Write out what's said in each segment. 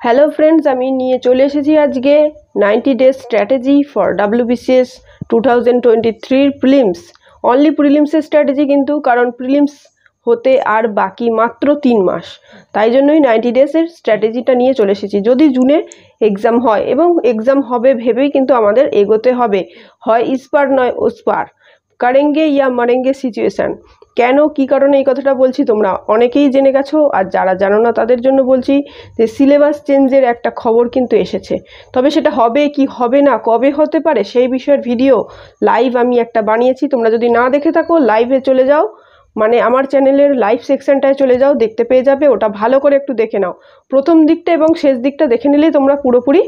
Hello friends আমি নিয়ে চলে এসেছি আজকে ninety days strategy for WBCS two thousand twenty থ্রির প্রিলিমস অনলি প্রিলিমসের স্ট্র্যাটেজি কিন্তু, কারণ প্রিলিমস হতে আর বাকি মাত্র তিন মাস। তাই জন্যই নাইনটি ডেজের স্ট্র্যাটেজিটা নিয়ে চলে এসেছি। যদি জুনে এক্সাম হয়, এবং এক্সাম হবে ভেবেই কিন্তু আমাদের এগোতে হবে। হয় ইস্পার নয় ওস্পার। কারেঙ্গে ইয়া মারেঙ্গে সিচুয়েশান কেন, কি কারণে এই কথাটা বলছি তোমরা অনেকেই জেনে গেছো, আর যারা জানো না তাদের জন্য বলছি যে সিলেবাস চেঞ্জের একটা খবর কিন্তু এসেছে। তবে সেটা হবে কি হবে না, কবে হতে পারে সেই বিষয়ের ভিডিও লাইভ আমি একটা বানিয়েছি। তোমরা যদি না দেখে থাকো, লাইভে চলে যাও। মানে আমার চ্যানেলের লাইভ সেকশনটায় চলে যাও, দেখতে পেয়ে যাবে। ওটা ভালো করে একটু দেখে নাও। প্রথম দিকটা এবং শেষ দিকটা দেখে নিলেই তোমরা পুরোপুরি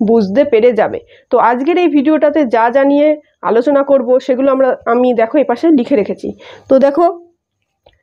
বুঝতে পেরে যাবে। তো আজকের এই ভিডিওটাতে যা জানিয়ে আলোচনা করব সেগুলো আমরা, আমি দেখো এপাশে লিখে রেখেছি। তো দেখো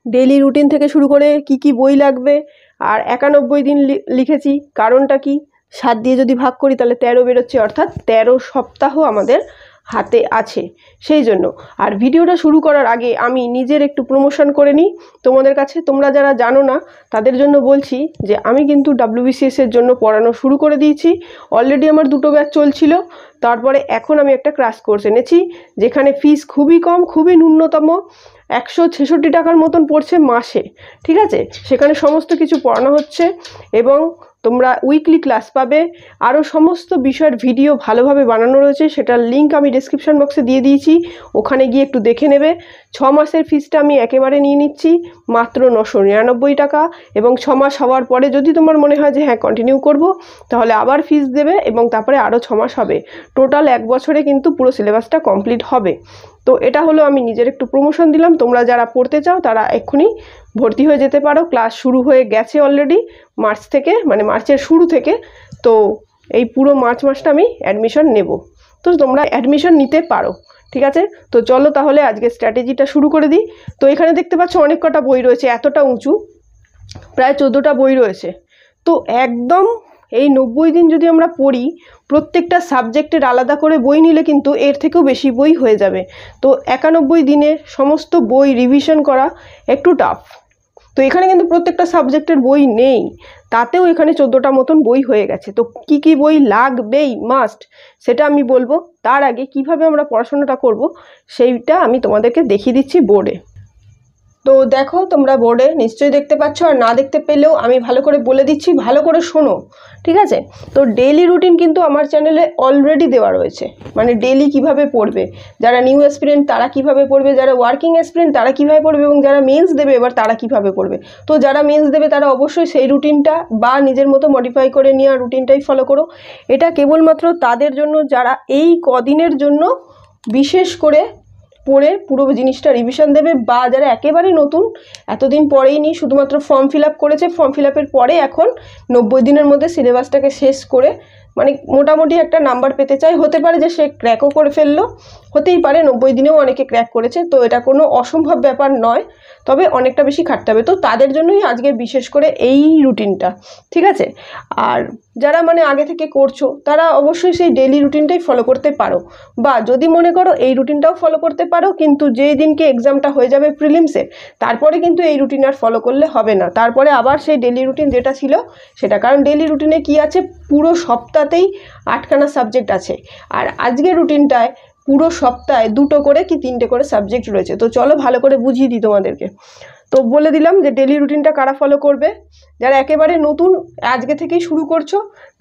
ডেলি রুটিন থেকে শুরু করে কি কি বই লাগবে, আর একানব্বই দিন লিখেছি। কারণটা কি? সাত দিয়ে যদি ভাগ করি তাহলে তেরো বেরোচ্ছে, অর্থাৎ তেরো সপ্তাহ আমাদের হাতে আছে। সেই জন্য। আর ভিডিওটা শুরু করার আগে আমি নিজের একটু প্রমোশন করে নিই। তোমাদের কাছে তোমরা যারা জানো না, তাদের জন্য বলছি যে আমি কিন্তু ডাব্লিউবিসিএস এর জন্য পড়ানো শুরু করে দিয়েছি। অলরেডি আমার দুটো ব্যাচ চলছিল। তারপরে এখন আমি একটা ক্রাশ কোর্স এনেছি, যেখানে ফিস খুবই কম, খুবই ন্যূনতম। একশো ছেষট্টি টাকার মতন পড়ছে মাসে। ঠিক আছে? সেখানে সমস্ত কিছু পড়ানো হচ্ছে এবং তোমরা উইকলি ক্লাস পাবে। আরও সমস্ত বিষয়ের ভিডিও ভালোভাবে বানানো রয়েছে, সেটার লিঙ্ক আমি ডিসক্রিপশান বক্সে দিয়ে দিয়েছি। ওখানে গিয়ে একটু দেখে নেবে। ছ মাসের ফিসটা আমি একেবারে নিয়ে নিচ্ছি, মাত্র নশো নিরানব্বই টাকা। এবং ছ মাস হওয়ার পরে যদি তোমার মনে হয় যে হ্যাঁ কন্টিনিউ করব, তাহলে আবার ফিস দেবে এবং তারপরে আরও ছ মাস হবে। টোটাল এক বছরে কিন্তু পুরো সিলেবাসটা কমপ্লিট হবে। তো এটা হলো আমি নিজের একটু প্রমোশন দিলাম। তোমরা যারা পড়তে চাও, তারা এক্ষুনি ভর্তি হয়ে যেতে পারো। ক্লাস শুরু হয়ে গেছে অলরেডি মার্চ থেকে মানে মার্চের শুরু থেকে। তো এই পুরো মার্চ মাসটা আমি অ্যাডমিশন নেব। তো তোমরা অ্যাডমিশন নিতে পারো, ঠিক আছে? তো চলো তাহলে আজকে স্ট্র্যাটেজিটা শুরু করে দিই। তো এখানে দেখতে পাচ্ছ অনেক কটা বই রয়েছে, এতটা উঁচু, প্রায় চোদ্দোটা বই রয়েছে। তো একদম এই নব্বই দিন যদি আমরা পড়ি, প্রত্যেকটা সাবজেক্টের আলাদা করে বই নিলে কিন্তু এর থেকেও বেশি বই হয়ে যাবে। তো একানব্বই দিনে সমস্ত বই রিভিশন করা একটু টাফ তো এখানে কিন্তু প্রত্যেকটা সাবজেক্টের বই নেই। তাতেও এখানে চোদ্দোটা মতন বই হয়ে গেছে। তো কি কি বই লাগবেই মাস্ট সেটা আমি বলব। তার আগে কীভাবে আমরা পড়াশোনাটা করব, সেইটা আমি তোমাদেরকে দেখিয়ে দিচ্ছি বোর্ডে। তো দেখো, তোমরা বোর্ডে নিশ্চয়ই দেখতে পাচ্ছ, আর না দেখতে পেলেও আমি ভালো করে বলে দিচ্ছি, ভালো করে শোনো, ঠিক আছে? তো ডেলি রুটিন কিন্তু আমার চ্যানেলে অলরেডি দেওয়া রয়েছে। মানে ডেইলি কীভাবে পড়বে? যারা নিউ অ্যাসপিরেন্ট তারা কীভাবে পড়বে? যারা ওয়ার্কিং অ্যাসপিরেন্ট তারা কীভাবে পড়বে? এবং যারা মেন্স দেবে, এবার তারা কীভাবে পড়বে? তো যারা মেন্স দেবে, তারা অবশ্যই সেই রুটিনটা বা নিজের মতো মডিফাই করে নেওয়া রুটিনটাই ফলো করো। এটা কেবলমাত্র তাদের জন্য, যারা এই কদিনের জন্য বিশেষ করে পড়ে পুরো জিনিসটা রিভিশন দেবে বা যারা একেবারে নতুন, এতদিন পরেই নি শুধুমাত্র ফর্ম ফিল করেছে ফর্ম ফিল পরে এখন নব্বই দিনের মধ্যে সিলেবাসটাকে শেষ করে মানে মোটামুটি একটা নাম্বার পেতে চায় হতে পারে যে সে ক্র্যাকও করে ফেলল, হতেই পারে নব্বই দিনেও অনেকে ক্র্যাক করেছে, তো এটা কোনো অসম্ভব ব্যাপার নয়, তবে অনেকটা বেশি খাটতে হবে। তো তাদের জন্যই আজকে বিশেষ করে এই রুটিনটা ঠিক আছে? আর যারা মানে আগে থেকে করছ, তারা অবশ্যই সেই ডেলি রুটিনটাই ফলো করতে পারো। বা যদি মনে করো এই রুটিনটাও ফলো করতে পারো, কিন্তু যেই দিনকে এক্সামটা হয়ে যাবে প্রিলিমসে তারপরে কিন্তু এই রুটিন আর ফলো করলে হবে না। তারপরে আবার সেই ডেলি রুটিন যেটা ছিল, সেটা। কারণ ডেলি রুটিনে কি আছে? পুরো সপ্তাহতেই আটখানা সাবজেক্ট আছে। আর আজকের রুটিনটায় পুরো সপ্তাহে দুটো করে কি তিনটে করে সাবজেক্ট রয়েছে। তো চলো ভালো করে বুঝিয়ে দিই তোমাদেরকে। তো বলে দিলাম যে ডেলি রুটিনটা কারা ফলো করবে? যারা একেবারে নতুন আজকে থেকেই শুরু করছ,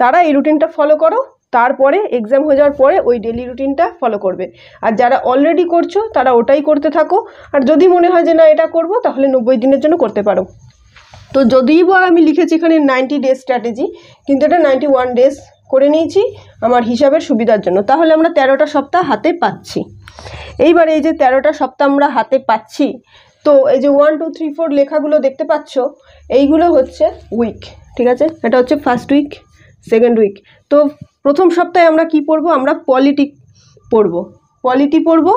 তারা এই রুটিনটা ফলো করো। তারপরে এক্সাম হয়ে যাওয়ার পরে ওই ডেলি রুটিনটা ফলো করবে। আর যারা অলরেডি করছ, তারা ওটাই করতে থাকো। আর যদি মনে হয় যে না, এটা করব, তাহলে নব্বই দিনের জন্য করতে পারো। তো যদিই বা আমি লিখেছি এখানে নাইনটি ডেজ স্ট্র্যাটেজি কিন্তু এটা নাইনটি ওয়ান ডেজ করে নিয়েছি আমার হিসাবের সুবিধার জন্য। তাহলে আমরা তেরোটা সপ্তাহ হাতে পাচ্ছি। এইবার এই যে তেরোটা সপ্তাহ আমরা হাতে পাচ্ছি, তো এই যে ওয়ান টু থ্রি ফোর লেখাগুলো দেখতে পাচ্ছ, এইগুলো হচ্ছে উইক ঠিক আছে? এটা হচ্ছে ফার্স্ট উইক সেকেন্ড উইক তো প্রথম সপ্তাহে আমরা কি পড়ব? আমরা পলিটি পড়ব। পলিটি পড়ব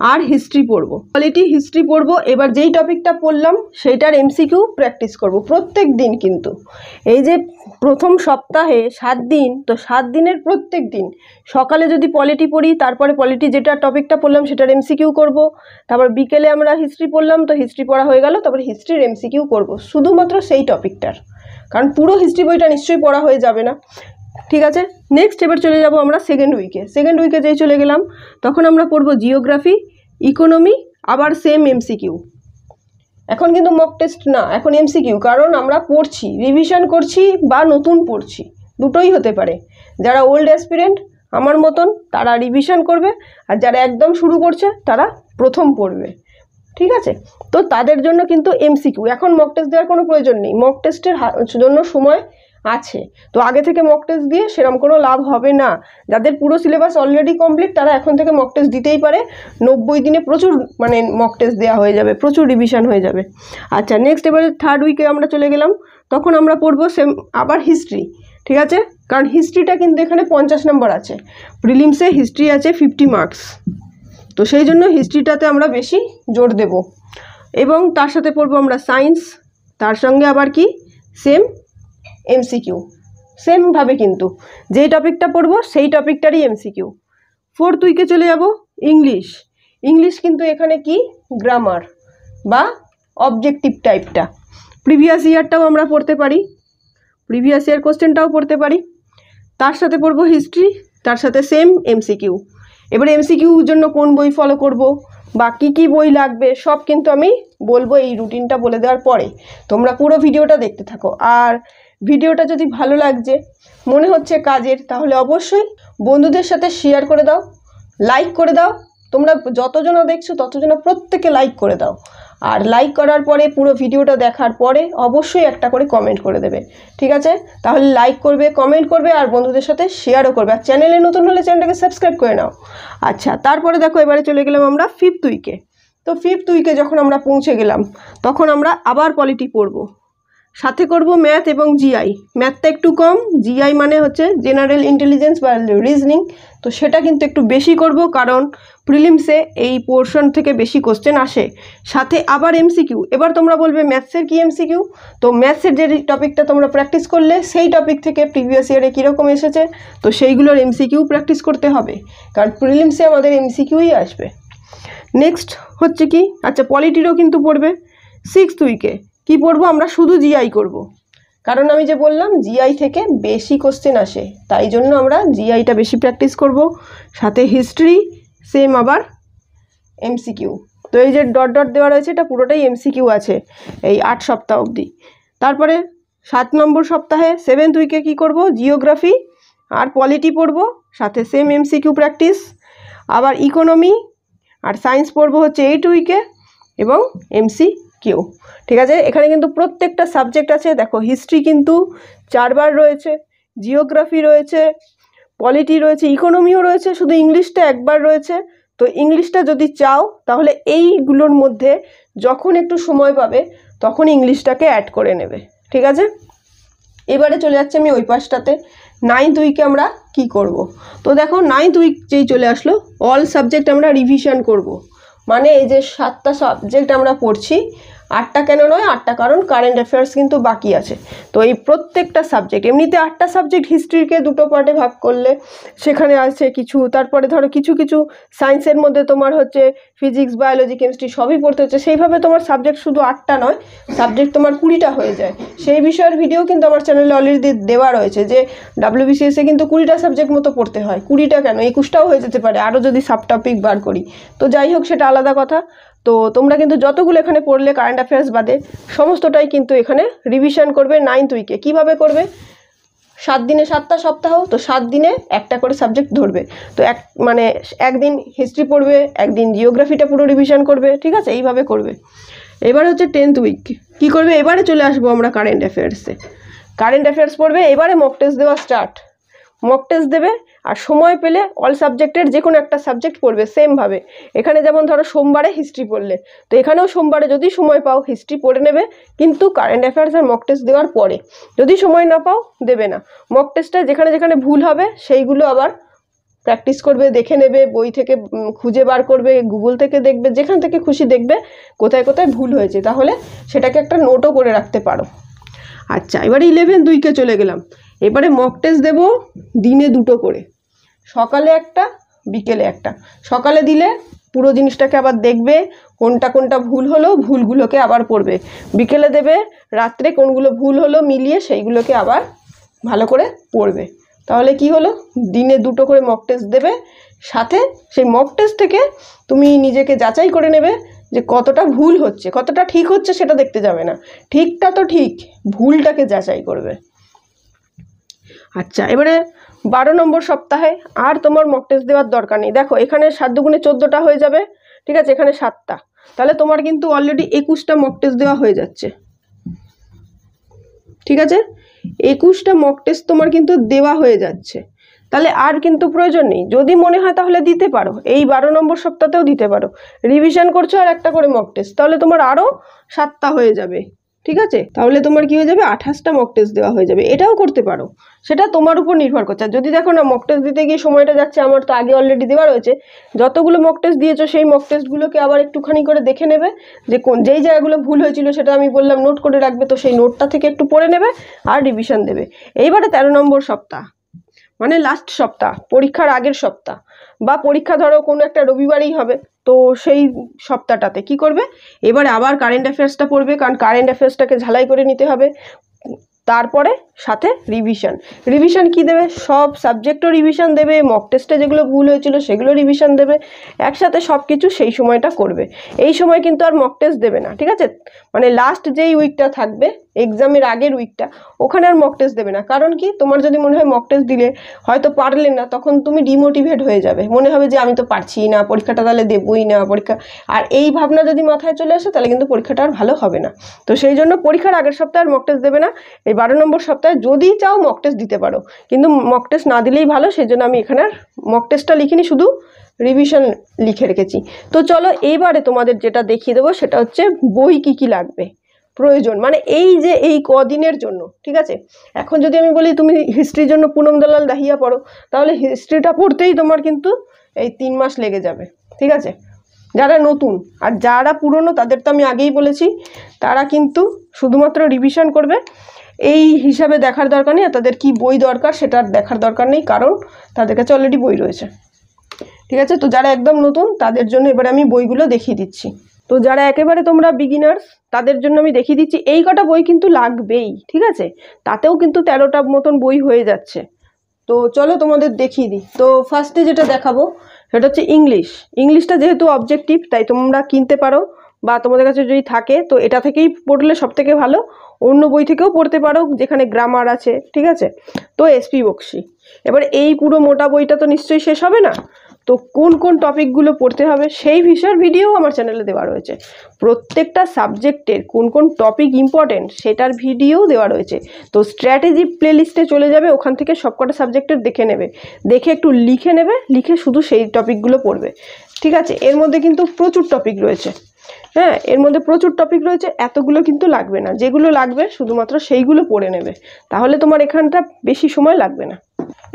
আর হিস্ট্রি পড়ব। কোয়ালিটি হিস্ট্রি পড়ব। এবার যেই টপিকটা পড়লাম, সেইটার এমসিকিউ প্র্যাকটিস করব। প্রত্যেক দিন কিন্তু। এই যে প্রথম সপ্তাহে সাত দিন, তো সাত দিনের প্রত্যেক দিন। সকালে যদি পলিটি পড়ি, তারপরে পলিটি যেটা টপিকটা পড়লাম, সেটার এমসিকিউ করব। তারপর বিকেলে আমরা হিস্ট্রি পড়লাম, তো হিস্ট্রি পড়া হয়ে গেল, তারপরে হিস্ট্রির এমসিকিউ করব। শুধুমাত্র সেই টপিকটার কারণ পুরো হিস্ট্রি বইটা নিশ্চয়ই পড়া হয়ে যাবে না। ঠিক আছে? নেক্সট এবার চলে যাব আমরা সেকেন্ড উইকে সেকেন্ড উইকে যেই চলে গেলাম, তখন আমরা পড়ব জিওগ্রাফি ইকোনমি আবার সেম এমসিকিউ এখন কিন্তু মক টেস্ট না, এখন এমসিকিউ কারণ আমরা পড়ছি রিভিশন করছি বা নতুন পড়ছি, দুটোই হতে পারে। যারা ওল্ড অ্যাসপিরেন্ট আমার মতন, তারা রিভিশন করবে, আর যারা একদম শুরু করছে, তারা প্রথম পড়বে। ঠিক আছে? তো তাদের জন্য কিন্তু এমসিকিউ এখন মক টেস্ট দেওয়ার কোনো প্রয়োজন নেই। মক টেস্টের জন্য সময় আছে। তো আগে থেকে মক টেস্ট দিয়ে সেরকম কোনো লাভ হবে না। যাদের পুরো সিলেবাস অলরেডি কমপ্লিট তারা এখন থেকে মক টেস্ট দিতেই পারে। নব্বই দিনে প্রচুর মানে মক টেস্ট দেওয়া হয়ে যাবে, প্রচুর রিভিশন হয়ে যাবে। আচ্ছা নেক্সট এবারে থার্ড উইকে আমরা চলে গেলাম। তখন আমরা পড়ব সেম আবার হিস্ট্রি ঠিক আছে? কারণ হিস্ট্রিটা কিন্তু এখানে পঞ্চাশ নম্বর আছে। প্রিলিমসে হিস্ট্রি আছে ফিফটি মার্কস তো সেই জন্য হিস্ট্রিটাতে আমরা বেশি জোর দেব। এবং তার সাথে পড়ব আমরা সায়েন্স তার সঙ্গে আবার কি? সেম এমসিকিউ সেমভাবে কিন্তু, যেই টপিকটা পড়ব, সেই টপিকটারই এমসিকিউ ফোর্থ উইকে চলে যাব ইংলিশ ইংলিশ কিন্তু এখানে কি? গ্রামার বা অবজেক্টিভ টাইপটা প্রিভিয়াস ইয়ারটাও আমরা পড়তে পারি প্রিভিয়াস ইয়ার কোশ্চেনটাও পড়তে পারি। তার সাথে পড়ব হিস্ট্রি তার সাথে সেম এমসিকিউ এবার এমসিকিউর জন্য কোন বই ফলো করব? বা কী কী বই লাগবে সব কিন্তু আমি বলব এই রুটিনটা বলে দেওয়ার পরে। তোমরা পুরো ভিডিওটা দেখতে থাকো। আর ভিডিওটা যদি ভালো লাগছে, মনে হচ্ছে কাজের, তাহলে অবশ্যই বন্ধুদের সাথে শেয়ার করে দাও লাইক করে দাও। তোমরা যতজনা দেখছ, ততজনা প্রত্যেকে লাইক করে দাও। আর লাইক করার পরে, পুরো ভিডিওটা দেখার পরে অবশ্যই একটা করে কমেন্ট করে দেবে। ঠিক আছে? তাহলে লাইক করবে কমেন্ট করবে আর বন্ধুদের সাথে শেয়ারও করবে। আর চ্যানেলে নতুন হলে চ্যানেলটাকে সাবস্ক্রাইব করে নাও। আচ্ছা তারপরে দেখো, এবারে চলে গেলাম আমরা ফিফথ উইকে তো ফিফথ উইকে যখন আমরা পৌঁছে গেলাম, তখন আমরা আবার পলিটি পড়ব। সাথে করব ম্যাথ এবং জিআই ম্যাথটা একটু কম জিআই মানে হচ্ছে জেনারেল ইন্টেলিজেন্স বা রিজনিং তো সেটা কিন্তু একটু বেশি করব কারণ প্রিলিমসে এই পোর্শন থেকে বেশি কোশ্চেন আসে। সাথে আবার এমসিকিউ এবার তোমরা বলবে ম্যাথসের কি এমসিকিউ তো ম্যাথসের যে টপিকটা তোমরা প্র্যাকটিস করলে, সেই টপিক থেকে প্রিভিয়াস ইয়ারে কীরকম এসেছে? তো সেইগুলোর এমসিকিউ প্র্যাকটিস করতে হবে, কারণ প্রিলিমসে আমাদের এমসিকিউই আসবে। নেক্সট হচ্ছে কি? আচ্ছা পলিটিরও কিন্তু পড়বে। সিক্স উইকে কি পড়ব? আমরা শুধু জিআই করব। কারণ আমি যে বললাম জিআই থেকে বেশি কোশ্চেন আসে। তাই জন্য আমরা জিআইটা বেশি প্র্যাকটিস করব। সাথে হিস্ট্রি সেম আবার এমসিকিউ তো এই যে ডট ডট দেওয়া রয়েছে, এটা পুরোটাই এমসিকিউ আছে এই আট সপ্তাহ অবধি। তারপরে সাত নম্বর সপ্তাহে সেভেন্থ উইকে কি করব? জিওগ্রাফি আর পলিটি পড়ব। সাথে সেম এমসিকিউ প্র্যাকটিস আবার ইকোনমি আর সায়েন্স পড়ব হচ্ছে এইট উইকে এবং এমসি কিউ। ঠিক আছে? এখানে কিন্তু প্রত্যেকটা সাবজেক্ট আছে। দেখো হিস্ট্রি কিন্তু চারবার রয়েছে জিওগ্রাফি রয়েছে পলিটি রয়েছে ইকোনমিও রয়েছে, শুধু ইংলিশটা একবার রয়েছে। তো ইংলিশটা যদি চাও, তাহলে এইগুলোর মধ্যে যখন একটু সময় পাবে, তখন ইংলিশটাকে অ্যাড করে নেবে। ঠিক আছে? এবারে চলে যাচ্ছে আমি ওই পাশটাতে। নাইন্থ উইকে আমরা কি করব। তো দেখো নাইন্থ উইক যেই চলে আসলো অল সাবজেক্ট আমরা রিভিশন করব। মানে এই যে সাতটা সাবজেক্ট আমরা পড়ছি আটটা কেন নয়, আটটা কারণ কারেন্ট অ্যাফেয়ার্স কিন্তু বাকি আছে। তো এই প্রত্যেকটা সাবজেক্ট এমনিতে আটটা সাবজেক্ট হিস্ট্রিকে দুটো পার্টে ভাগ করলে সেখানে আছে কিছু, তারপরে ধরো কিছু কিছু সায়েন্সের মধ্যে তোমার হচ্ছে ফিজিক্স বায়োলজি কেমিস্ট্রি সবই পড়তে হচ্ছে। সেইভাবে তোমার সাবজেক্ট শুধু আটটা নয় সাবজেক্ট তোমার কুড়িটা হয়ে যায়। সেই বিষয়ের ভিডিও কিন্তু আমার চ্যানেলে অলরেডি দেওয়া রয়েছে যে ডাব্লিউবিসিএসে কিন্তু কুড়িটা সাবজেক্ট মতো পড়তে হয়। কুড়িটা কেন? একুশটাও হয়ে যেতে পারে আরও যদি সাব টপিক বার করি। তো যাই হোক, সেটা আলাদা কথা। তো তোমরা কিন্তু যতগুলো এখানে পড়লে কারেন্ট অ্যাফেয়ার্স বাদে, সমস্তটাই কিন্তু এখানে রিভিশন করবে নাইন্থ উইকে কীভাবে করবে? সাত দিনে সাতটা সপ্তাহ, তো সাত দিনে একটা করে সাবজেক্ট ধরবে। তো এক মানে একদিন হিস্ট্রি পড়বে, একদিন জিওগ্রাফিটা পুরো রিভিশন করবে, ঠিক আছে? এইভাবে করবে। এবার হচ্ছে টেন্থ উইক কী করবে? এবারে চলে আসব আমরা কারেন্ট অ্যাফেয়ার্সে কারেন্ট অ্যাফেয়ার্স পড়বে, এবারে মক টেস্ট দেওয়া স্টার্ট মক টেস্ট দেবে আর সময় পেলে অল সাবজেক্টের যে কোনো একটা সাবজেক্ট পড়বে সেমভাবে এখানে যেমন ধরো সোমবারে হিস্ট্রি পড়লে, তো এখানেও সোমবারে যদি সময় পাও হিস্ট্রি পড়ে নেবে, কিন্তু কারেন্ট অ্যাফেয়ার্স আর মক টেস্ট দেওয়ার পরে। যদি সময় না পাও, দেবে না। মক টেস্টটা যেখানে যেখানে ভুল হবে, সেইগুলো আবার প্র্যাকটিস করবে, দেখে নেবে, বই থেকে খুঁজে বার করবে গুগল থেকে দেখবে, যেখান থেকে খুশি দেখবে, কোথায় কোথায় ভুল হয়েছে। তাহলে সেটাকে একটা নোটও করে রাখতে পারো। আচ্ছা এবারে ইলেভেন দুইকে চলে গেলাম। এবারে মক টেস্ট দেবো দিনে দুটো করে। সকালে একটা, বিকেলে একটা। সকালে দিলে পুরো জিনিসটাকে আবার দেখবে, কোনটা কোনটা ভুল হলো, ভুলগুলোকে আবার পড়বে। বিকেলে দেবে, রাত্রে কোনগুলো ভুল হলো মিলিয়ে সেইগুলোকে আবার ভালো করে পড়বে। তাহলে কি হলো? দিনে দুটো করে মক টেস্ট দেবে। সাথে সেই মক টেস্ট থেকে তুমি নিজেকে যাচাই করে নেবে যে কতটা ভুল হচ্ছে। কতটা ঠিক হচ্ছে সেটা দেখতে যাবে না। ঠিকটা তো ঠিক, ভুলটাকে যাচাই করবে। আচ্ছা এবারে বারো নম্বর সপ্তাহে আর তোমার মক টেস্ট দেওয়ার দরকার নেই। দেখো, এখানে সাত দুগুণে চোদ্দোটা হয়ে যাবে, ঠিক আছে? এখানে সাতটা। তাহলে তোমার কিন্তু অলরেডি একুশটা মক টেস্ট দেওয়া হয়ে যাচ্ছে। ঠিক আছে? একুশটা মক টেস্ট তোমার কিন্তু দেওয়া হয়ে যাচ্ছে। তাহলে আর কিন্তু প্রয়োজন নেই। যদি মনে হয় তাহলে দিতে পারো। এই বারো নম্বর সপ্তাহতেও দিতে পারো। রিভিশন করছ আর একটা করে মক টেস্ট তাহলে তোমার আরও সাতটা হয়ে যাবে। ঠিক আছে? তাহলে তোমার কি হয়ে যাবে? আঠাশটা মক টেস্ট দেওয়া হয়ে যাবে। এটাও করতে পারো। সেটা তোমার উপর নির্ভর করছে। আর যদি দেখো না মক টেস্ট দিতে গিয়ে সময়টা যাচ্ছে, আমার তো আগে অলরেডি দেওয়া রয়েছে। যতগুলো মক টেস্ট দিয়েছ, সেই মক টেস্টগুলোকে আবার একটুখানি করে দেখে নেবে। যে কোন যেই জায়গাগুলো ভুল হয়েছিল, সেটা আমি বললাম নোট করে রাখবে। তো সেই নোটটা থেকে একটু পড়ে নেবে আর রিভিশন দেবে। এইবারে তেরো নম্বর সপ্তাহ। মানে লাস্ট সপ্তাহ, পরীক্ষার আগের সপ্তাহ। বা পরীক্ষা ধরো কোনো একটা রবিবারেই হবে, তো সেই সপ্তাহটাতে কি করবে? এবারে আবার কারেন্ট অ্যাফেয়ার্সটা পড়বে, কারণ কারেন্ট অ্যাফেয়ার্সটাকে ঝালাই করে নিতে হবে। তারপরে সাথে রিভিশন রিভিশন কি দেবে? সব সাবজেক্টও রিভিশন দেবে মক টেস্টে যেগুলো ভুল হয়েছিল সেগুলো রিভিশন দেবে। একসাথে সব কিছু সেই সময়টা করবে। এই সময় কিন্তু আর মক টেস্ট দেবে না, ঠিক আছে? মানে লাস্ট যেই উইকটা থাকবে এক্সামের আগের উইকটা ওখানে আর মক টেস্ট দেবে না। কারণ কি? তোমার যদি মনে হয় মক টেস্ট দিলে হয়তো পারলে না, তখন তুমি ডিমোটিভেট হয়ে যাবে। মনে হবে যে আমি তো পারছি না, পরীক্ষাটা তাহলে দেবই না, পরীক্ষা। আর এই ভাবনা যদি মাথায় চলে আসে, তাহলে কিন্তু পরীক্ষাটা আর ভালো হবে না। তো সেই জন্য পরীক্ষার আগের সপ্তাহে আর মক টেস্ট দেবে না। এই বারো নম্বর সপ্তাহে যদি চাও মক টেস্ট দিতে পারো। কিন্তু মক টেস্ট না দিলেই ভালো, সেই জন্য আমি এখানে মক টেস্টটা লিখিনি, শুধু রিভিশন লিখে রেখেছি। তো চলো, এইবারে তোমাদের যেটা দেখিয়ে দেবো, সেটা হচ্ছে বই কি কি লাগবে। প্রয়োজন। মানে এই যে এই কদিনের জন্য, ঠিক আছে? এখন যদি আমি বলি তুমি হিস্ট্রির জন্য পুনম দালাল দাহিয়া পড়ো, তাহলে হিস্ট্রিটা পড়তেই তোমার কিন্তু এই তিন মাস লেগে যাবে, ঠিক আছে? যারা নতুন, আর যারা পুরনো, তাদের তো আমি আগেই বলেছি, তারা কিন্তু শুধুমাত্র রিভিশন করবে। এই হিসাবে দেখার দরকার নেই, আর তাদের কি বই দরকার সেটার দেখার দরকার নেই, কারণ তাদের কাছে অলরেডি বই রয়েছে। ঠিক আছে? তো যারা একদম নতুন, তাদের জন্য এবারে আমি বইগুলো দেখিয়ে দিচ্ছি। তো যারা একেবারে তোমরা বিগিনার্স তাদের জন্য আমি দেখিয়ে দিচ্ছি, এই কটা বই কিন্তু লাগবেই, ঠিক আছে? তাতেও কিন্তু তেরোটা মতন বই হয়ে যাচ্ছে। তো চলো তোমাদের দেখিয়ে দিই। তো ফার্স্টে যেটা দেখাবো, সেটা হচ্ছে ইংলিশ ইংলিশটা যেহেতু অবজেক্টিভ তাই তোমরা কিনতে পারো, বা তোমাদের কাছে যদি থাকে, তো এটা থেকেই পড়লে সব থেকে ভালো। অন্য বই থেকেও পড়তে পারো, যেখানে গ্রামার আছে, ঠিক আছে? তো এসপি বক্সি এবার এই পুরো মোটা বইটা তো নিশ্চয়ই শেষ হবে না? তো কোন কোন টপিকগুলো পড়তে হবে সেই বিষয়ের ভিডিও আমার চ্যানেলে দেওয়া রয়েছে। প্রত্যেকটা সাবজেক্টের কোন কোন টপিক ইম্পর্টেন্ট সেটার ভিডিও দেওয়া রয়েছে। তো স্ট্র্যাটেজি প্লেলিস্টে চলে যাবে, ওখান থেকে সবকটা সাবজেক্টের দেখে নেবে। দেখে একটু লিখে নেবে, লিখে শুধু সেই টপিকগুলো পড়বে। ঠিক আছে? এর মধ্যে কিন্তু প্রচুর টপিক রয়েছে। হ্যাঁ এর মধ্যে প্রচুর টপিক রয়েছে, এতগুলো কিন্তু লাগবে না। যেগুলো লাগবে, শুধুমাত্র সেইগুলো পড়ে নেবে। তাহলে তোমার এখানটা বেশি সময় লাগবে না।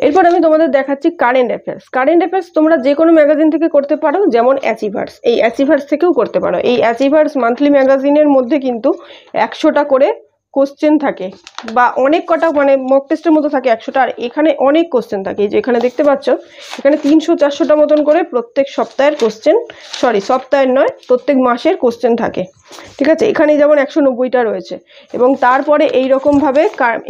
এরপর আমি তোমাদের দেখাচ্ছি কারেন্ট অ্যাফেয়ার্স কারেন্ট অ্যাফেয়ার্স তোমরা যে কোনো ম্যাগাজিন থেকে করতে পারো, যেমন অ্যাচিভার্স এই অ্যাচিভার্স থেকেও করতে পারো। এই অ্যাচিভার্স মান্থলি ম্যাগাজিনের মধ্যে কিন্তু একশোটা করে কোশ্চেন থাকে বা অনেক কটা মানে মক টেস্টের মতো থাকে একশোটা, আর এখানে অনেক কোশ্চেন থাকে। যে এখানে দেখতে পাচ্ছ, এখানে তিনশো, চারশোটা মতন করে প্রত্যেক সপ্তাহের কোশ্চেন সরি সপ্তাহের নয়, প্রত্যেক মাসের কোশ্চেন থাকে। ঠিক আছে? এখানে যেমন একশো নব্বইটা রয়েছে এবং তারপরে এই রকমভাবে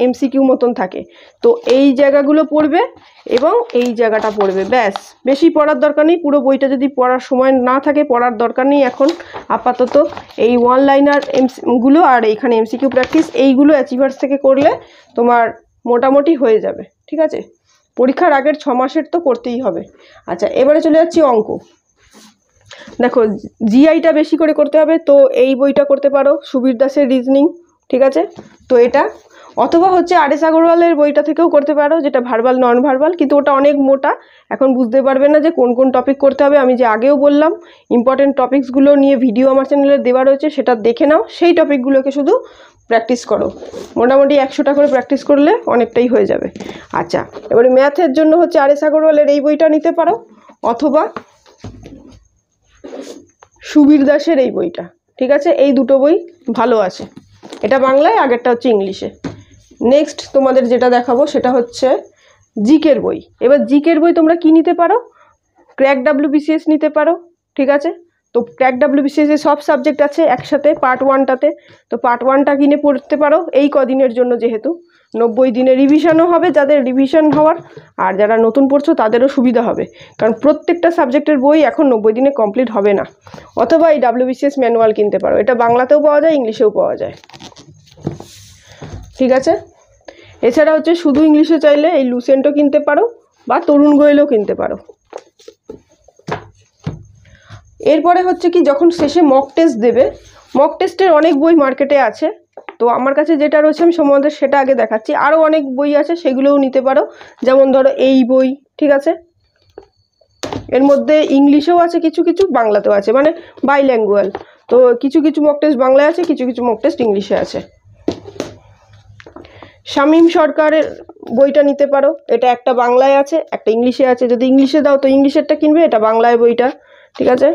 এমসিকিউ মতন থাকে। তো এই জায়গাগুলো পড়বে এবং এই জায়গাটা পড়বে, ব্যাস। বেশি পড়ার দরকার নেই, পুরো বইটা যদি পড়ার সময় না থাকে, পড়ার দরকার নেই এখন আপাতত। এই ওয়ান লাইনার এমসিগুলো আর এইখানে এমসিকিউ প্র্যাকটিস এইগুলো অ্যাচিভার্স থেকে করলে তোমার মোটামুটি হয়ে যাবে, ঠিক আছে? পরীক্ষার আগের ছ মাসের তো করতেই হবে। আচ্ছা এবারে চলে যাচ্ছি অঙ্ক। দেখো জিআইটা বেশি করে করতে হবে, তো এই বইটা করতে পারো, সুবীর দাসের রিজনিং ঠিক আছে? তো এটা অথবা হচ্ছে আর এস আগরওয়ালের বইটা থেকেও করতে পারো, যেটা ভার্বাল নন ভার্বাল কিন্তু ওটা অনেক মোটা। এখন বুঝতে পারবে না যে কোন কোন টপিক করতে হবে, আমি যে আগেও বললাম ইম্পর্টেন্ট টপিকসগুলো নিয়ে ভিডিও আমার চ্যানেলে দেওয়া রয়েছে, সেটা দেখে নাও, সেই টপিকগুলোকে শুধু প্র্যাকটিস করো। মোটামুটি একশোটা করে প্র্যাকটিস করলে অনেকটাই হয়ে যাবে। আচ্ছা এবারে ম্যাথের জন্য হচ্ছে আর এস আগরওয়ালের এই বইটা নিতে পারো, অথবা সুবীর দাসের এই বইটা, ঠিক আছে? এই দুটো বই ভালো আছে। এটা বাংলায়, আগেরটা হচ্ছে ইংলিশে। নেক্সট তোমাদের যেটা দেখাবো সেটা হচ্ছে জিকের বই। এবার জিকের বই তোমরা কি নিতে পারো? ক্র্যাক ডাব্লিউবিসিএস নিতে পারো, ঠিক আছে? তো ক্র্যাক ডাব্লিউবিসিএস সব সাবজেক্ট আছে একসাথে পার্ট ওয়ানটাতে তো পার্ট ওয়ানটা কিনে পড়তে পারো এই কদিনের জন্য যেহেতু। নব্বই দিনে রিভিশনও হবে যাদের রিভিশন হওয়ার, আর যারা নতুন পড়ছো তাদেরও সুবিধা হবে। কারণ প্রত্যেকটা সাবজেক্টের বই এখন নব্বই দিনে কমপ্লিট হবে না। অথবা এই ডাব্লিউবিসিএস ম্যানুয়াল কিনতে পারো। এটা বাংলাতেও পাওয়া যায়, ইংলিশেও পাওয়া যায়। ঠিক আছে? এছাড়া হচ্ছে শুধু ইংলিশে চাইলে এই লুসেন্টও কিনতে পারো বা তরুণ গোয়েলও কিনতে পারো। এরপরে হচ্ছে কি, যখন শেষে মক টেস্ট দেবে মক টেস্টের অনেক বই মার্কেটে আছে। তো আমার কাছে যেটা রয়েছে আমি সম্বন্ধে সেটা আগে দেখাচ্ছি। আরও অনেক বই আছে, সেগুলোও নিতে পারো। যেমন ধরো এই বই, ঠিক আছে? এর মধ্যে ইংলিশেও আছে, কিছু কিছু, বাংলাতেও আছে। মানে বাইল্যাঙ্গুয়াল তো কিছু কিছু মক টেস্ট বাংলায় আছে, কিছু কিছু মক টেস্ট ইংলিশে আছে। শামীম সরকারের বইটা নিতে পারো। এটা একটা বাংলায় আছে, একটা ইংলিশে আছে। যদি ইংলিশে দাও তো ইংলিশেরটা কিনবে, এটা বাংলায় বইটা, ঠিক আছে?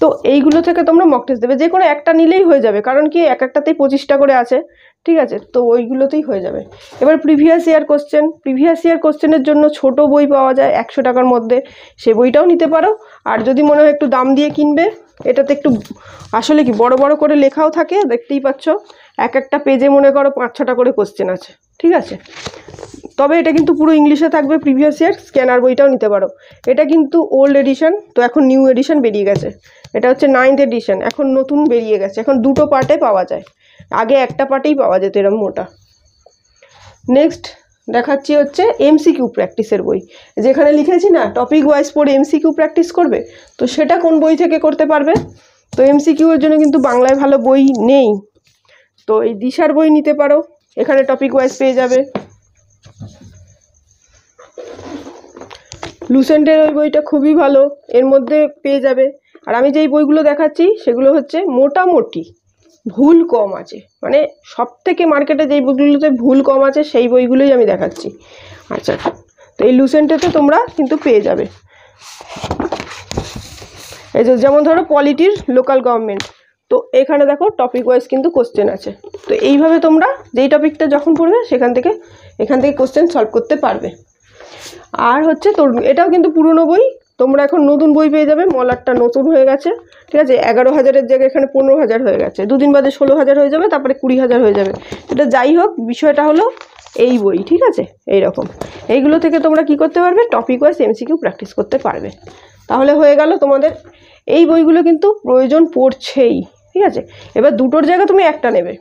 তো এইগুলো থেকে তোমরা মক টেস্ট দেবে। যে কোনো একটা নিলেই হয়ে যাবে, কারণ কি এক একটাতেই পঁচিশটা করে আছে, ঠিক আছে? তো ওইগুলোতেই হয়ে যাবে। এবার previous year question previous year কোশ্চেনের জন্য ছোট বই পাওয়া যায় একশো টাকার মধ্যে। সে বইটাও নিতে পারো। আর যদি মনে হয় একটু দাম দিয়ে কিনবে, এটাতে একটু আসলে কি বড় বড় করে লেখাও থাকে, দেখতেই পাচ্ছ। এক একটা পেজে মনে করো পাঁচ ছটা করে কোশ্চেন আছে, ঠিক আছে? তবে এটা কিন্তু পুরো ইংলিশে থাকবে প্রিভিয়াস ইয়ার স্ক্যানার বইটাও নিতে পারো। এটা কিন্তু ওল্ড এডিশন তো এখন নিউ এডিশন বেরিয়ে গেছে। এটা হচ্ছে নাইন্থ এডিশন এখন নতুন বেরিয়ে গেছে। এখন দুটো পার্টে পাওয়া যায়। আগে একটা পার্টেই পাওয়া যেত এরম মোটা। নেক্সট দেখাচ্ছি হচ্ছে এমসিকিউ প্র্যাকটিসের বই। যেখানে লিখেছি না টপিক ওয়াইজ পড়ে এমসিকিউ প্র্যাকটিস করবে? তো সেটা কোন বই থেকে করতে পারবে? তো এমসিকিউ এর জন্য কিন্তু বাংলায় ভালো বই নেই। তো এই দিশার বই নিতে পারো, এখানে টপিক ওয়াইজ পেয়ে যাবে। লুসেন্টের ওই বইটা খুবই ভালো, এর মধ্যে পেয়ে যাবে। আর আমি যেই বইগুলো দেখাচ্ছি, সেগুলো হচ্ছে মোটামুটি ভুল কম আছে। মানে সব থেকে মার্কেটে যেই বইগুলোতে ভুল কম আছে, সেই বইগুলোই আমি দেখাচ্ছি। আচ্ছা তো এই লুসেন্টেতে তোমরা কিন্তু পেয়ে যাবে। এই যেমন ধরো পলিটির লোকাল গভর্নমেন্ট তো এখানে দেখো টপিক ওয়াইজ কিন্তু কোশ্চেন আছে। তো এইভাবে তোমরা যেই টপিকটা যখন পড়বে সেখান থেকে, এখান থেকে কোশ্চেন সলভ করতে পারবে। আর হচ্ছে তোর এটাও কিন্তু পুরনো বই, তোমরা এখন নতুন বই পেয়ে যাবে মলারটা নতুন হয়ে গেছে, ঠিক আছে? এগারো হাজারের জায়গায় এখানে পনেরো হাজার হয়ে গেছে, দুদিন বাদে ষোলো হাজার হয়ে যাবে, তারপরে কুড়ি হাজার হয়ে যাবে। এটা যাই হোক, বিষয়টা হলো এই বই, ঠিক আছে? এই রকম এইগুলো থেকে তোমরা কি করতে পারবে? টপিক ওয়াইজ এমসিকিউ প্র্যাকটিস করতে পারবে। তাহলে হয়ে গেল তোমাদের, এই বইগুলো কিন্তু প্রয়োজন পড়ছেই। ঠিক আছে? এবার দুটোর জায়গায় তুমি একটা নেবে।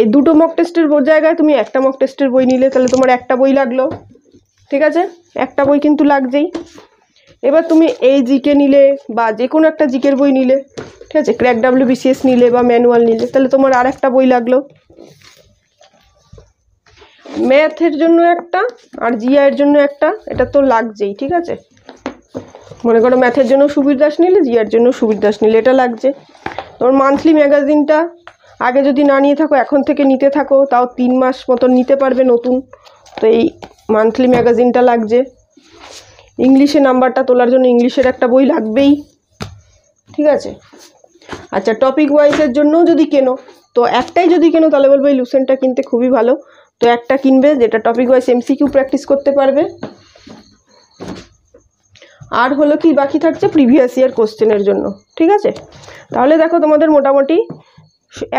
এই দুটো মক টেস্টের জায়গায় তুমি একটা মক টেস্টের বই নিলে, তাহলে তোমার একটা বই লাগল। ঠিক আছে? একটা বই কিন্তু লাগছেই। এবার তুমি এই জিকে নিলে বা যে কোনো একটা জিকের বই নিলে, ঠিক আছে? ক্র্যাক ডাব্লিউ বিসিএস নিলে বা ম্যানুয়াল নিলে, তাহলে তোমার আর একটা বই লাগল। ম্যাথের জন্য একটা আর জিআইয়ের জন্য একটা, এটা তো লাগছেই, ঠিক আছে? মনে করো ম্যাথের জন্য সুবীর দাস নিলে জিআর জন্য সুবীর দাস নিলে, এটা লাগছে। তোমার মান্থলি ম্যাগাজিনটা আগে যদি না নিয়ে থাকো, এখন থেকে নিতে থাকো, তাও তিন মাস মতন নিতে পারবে নতুন। তো এই মান্থলি ম্যাগাজিনটা লাগছে। ইংলিশে নাম্বারটা তোলার জন্য ইংলিশের একটা বই লাগবেই। ঠিক আছে? আচ্ছা টপিক ওয়াইজের জন্যও যদি কেনো, তো একটাই যদি কেনো, তাহলে বলব এই লুসেনটা কিনতে খুবই ভালো। তো একটা কিনবে, যেটা টপিক ওয়াইজ এমসিকিউ প্র্যাকটিস করতে পারবে। আর হলো কি বাকি থাকছে প্রিভিয়াস ইয়ার কোশ্চেনের জন্য, ঠিক আছে? তাহলে দেখো তোমাদের মোটামুটি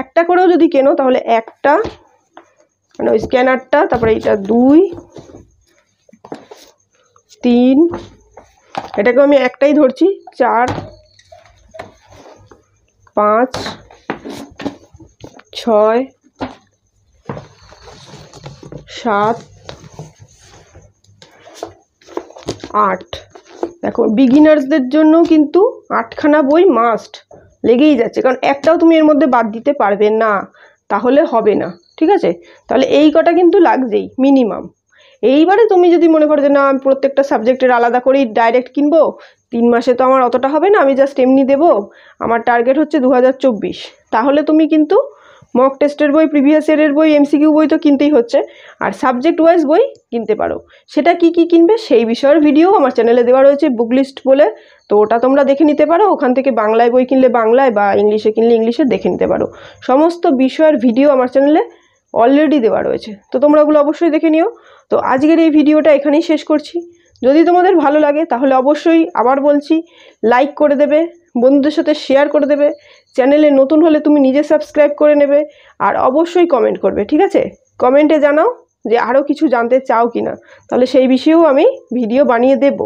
একটা করেও যদি কেনো, তাহলে একটা মানে ওই স্ক্যানারটা তারপরে এইটা দুই, তিন এটাকে আমি একটাই ধরছি, চার, পাঁচ, ছয়, সাত, আট। দেখো বিগিনার্সদের জন্য কিন্তু আটখানা বই মাস্ট লেগেই যাচ্ছে। কারণ একটাও তুমি এর মধ্যে বাদ দিতে পারবে না, তাহলে হবে না, ঠিক আছে? তাহলে এই কটা কিন্তু লাগছেই মিনিমাম এইবারে তুমি যদি মনে করো যে, না, আমি প্রত্যেকটা সাবজেক্টের আলাদা করেই ডাইরেক্ট কিনবো, তিন মাসে তো আমার অতটা হবে না, আমি জাস্ট এমনি দেবো, আমার টার্গেট হচ্ছে দু হাজার চব্বিশ। তাহলে তুমি কিন্তু মক টেস্টের বই প্রিভিয়াস ইয়ারের বই এমসিকিউ বই তো কিনতেই হচ্ছে। আর সাবজেক্ট ওয়াইজ বই কিনতে পারো। সেটা কি কি কিনবে সেই বিষয়ের ভিডিও আমার চ্যানেলে দেওয়া রয়েছে বুক লিস্ট বলে। তো ওটা তোমরা দেখে নিতে পারো। ওখান থেকে বাংলায় বই কিনলে বাংলায় বা ইংলিশে কিনলে ইংলিশে দেখে নিতে পারো। সমস্ত বিষয়ের ভিডিও আমার চ্যানেলে অলরেডি দেওয়া রয়েছে। তো তোমরা ওগুলো অবশ্যই দেখে নিও। তো আজকের এই ভিডিওটা এখানেই শেষ করছি। যদি তোমাদের ভালো লাগে তাহলে অবশ্যই আবার বলছি লাইক করে দেবে, বন্ধুদের সাথে শেয়ার করে দেবে। চ্যানেলে নতুন হলে তুমি নিজে সাবস্ক্রাইব করে নেবে আর অবশ্যই কমেন্ট করবে, ঠিক আছে? কমেন্টে জানাও যে আরও কিছু জানতে চাও কি না তাহলে সেই বিষয়েও আমি ভিডিও বানিয়ে দেব।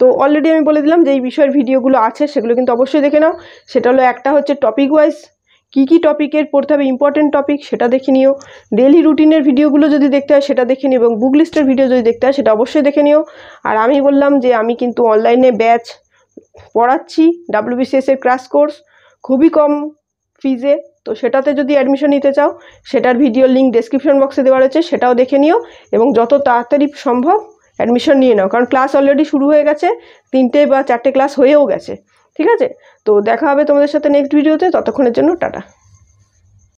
তো অলরেডি আমি বলে দিলাম যে এই বিষয়ের ভিডিওগুলো আছে, সেগুলো কিন্তু অবশ্যই দেখে নাও। সেটা হলো একটা হচ্ছে টপিক ওয়াইজ কী কী টপিকের পড়তে হবে ইম্পর্টেন্ট টপিক সেটা দেখে নিও। ডেলি রুটিনের ভিডিওগুলো যদি দেখতে হয় সেটা দেখে নিও এবং বুক লিস্টের ভিডিও যদি দেখতে হয় সেটা অবশ্যই দেখে নিও। আর আমি বললাম যে আমি কিন্তু অনলাইনে ব্যাচ পড়াচ্ছি ডাব্লিউবিসিএস এর ক্রাশ কোর্স খুবই কম ফিজে তো সেটাতে যদি অ্যাডমিশন নিতে চাও, সেটার ভিডিও লিঙ্ক ডেসক্রিপশন বক্সে দেওয়া রয়েছে, সেটাও দেখে নিও এবং যত তাড়াতাড়ি সম্ভব অ্যাডমিশন নিয়ে নাও। কারণ ক্লাস অলরেডি শুরু হয়ে গেছে, তিনটে বা চারটে ক্লাস হয়েও গেছে। ঠিক আছে? তো দেখা হবে তোমাদের সাথে নেক্সট ভিডিওতে ততক্ষণের জন্য টাটা।